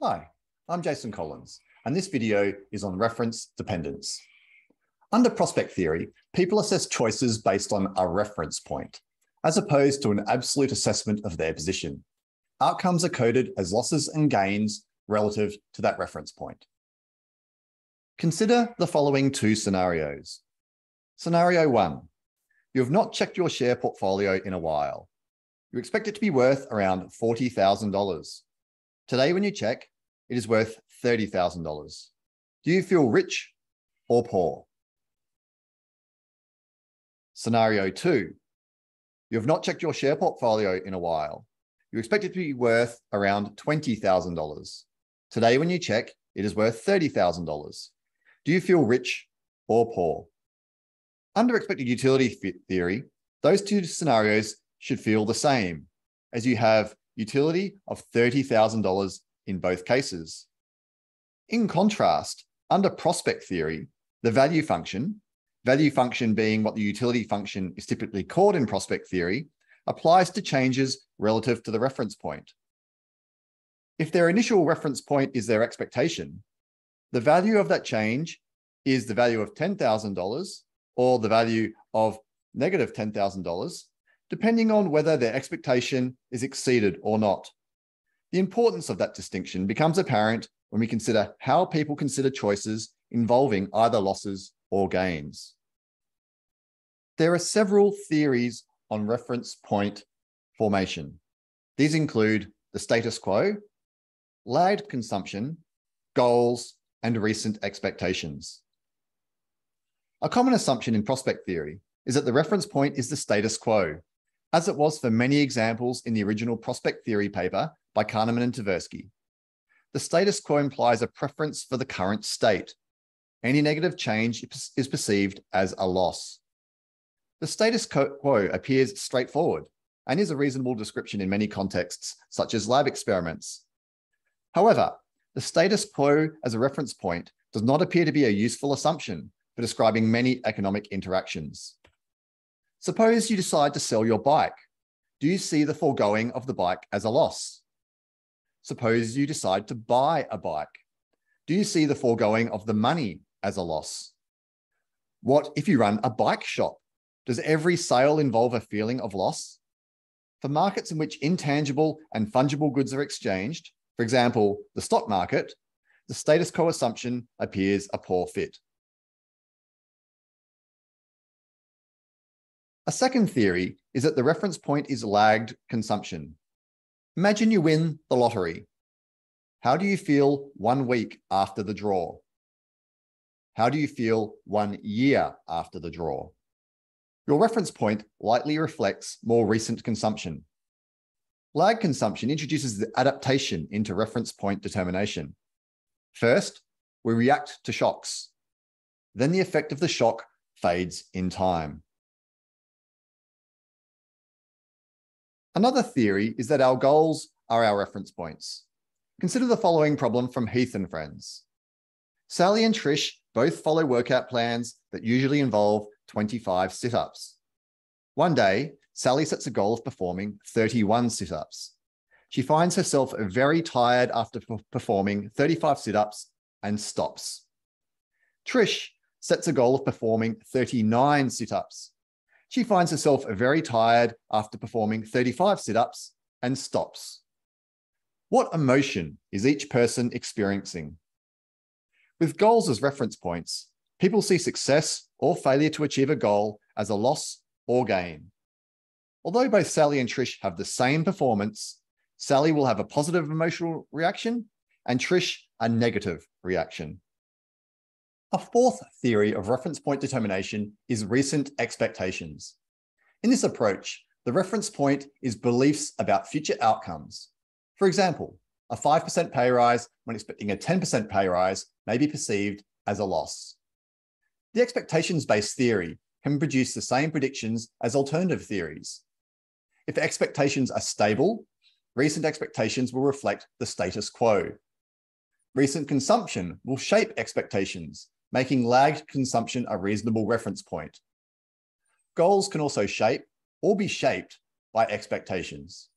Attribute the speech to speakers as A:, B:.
A: Hi, I'm Jason Collins, and this video is on reference dependence. Under prospect theory, people assess choices based on a reference point, as opposed to an absolute assessment of their position. Outcomes are coded as losses and gains relative to that reference point. Consider the following two scenarios. Scenario one, you have not checked your share portfolio in a while. You expect it to be worth around $40,000. Today, when you check, it is worth $30,000. Do you feel rich or poor? Scenario two, you have not checked your share portfolio in a while. You expect it to be worth around $20,000. Today, when you check, it is worth $30,000. Do you feel rich or poor? Under expected utility theory, those two scenarios should feel the same, as you have utility of $30,000 in both cases. In contrast, under prospect theory, the value function, value function being what the utility function is typically called in prospect theory, applies to changes relative to the reference point. If their initial reference point is their expectation, the value of that change is the value of $10,000 or the value of negative $10,000 depending on whether their expectation is exceeded or not. The importance of that distinction becomes apparent when we consider how people consider choices involving either losses or gains. There are several theories on reference point formation. These include the status quo, lagged consumption, goals, and recent expectations. A common assumption in prospect theory is that the reference point is the status quo, as it was for many examples in the original prospect theory paper by Kahneman and Tversky. The status quo implies a preference for the current state. Any negative change is perceived as a loss. The status quo appears straightforward and is a reasonable description in many contexts, such as lab experiments. However, the status quo as a reference point does not appear to be a useful assumption for describing many economic interactions. Suppose you decide to sell your bike. Do you see the foregoing of the bike as a loss? Suppose you decide to buy a bike. Do you see the foregoing of the money as a loss? What if you run a bike shop? Does every sale involve a feeling of loss? For markets in which intangible and fungible goods are exchanged, for example, the stock market, the status quo assumption appears a poor fit. A second theory is that the reference point is lagged consumption. Imagine you win the lottery. How do you feel one week after the draw? How do you feel one year after the draw? Your reference point likely reflects more recent consumption. Lag consumption introduces the adaptation into reference point determination. First, we react to shocks. Then the effect of the shock fades in time. Another theory is that our goals are our reference points. Consider the following problem from Heath and friends. Sally and Trish both follow workout plans that usually involve 25 sit-ups. One day, Sally sets a goal of performing 31 sit-ups. She finds herself very tired after performing 35 sit-ups and stops. Trish sets a goal of performing 39 sit-ups she finds herself very tired after performing 35 sit ups and stops. What emotion is each person experiencing? With goals as reference points, people see success or failure to achieve a goal as a loss or gain. Although both Sally and Trish have the same performance, Sally will have a positive emotional reaction and Trish a negative reaction. A fourth theory of reference point determination is recent expectations. In this approach, the reference point is beliefs about future outcomes. For example, a 5% pay rise when expecting a 10% pay rise may be perceived as a loss. The expectations-based theory can produce the same predictions as alternative theories. If expectations are stable, recent expectations will reflect the status quo. Recent consumption will shape expectations making lagged consumption a reasonable reference point. Goals can also shape or be shaped by expectations.